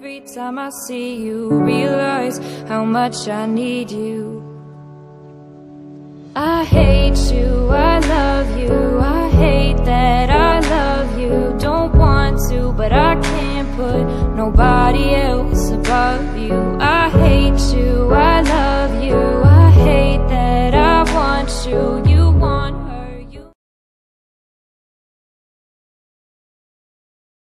Every time I see you, realize how much I need you. I hate you, I love you, I hate that I love you. Don't want to, but I can't put nobody else above you.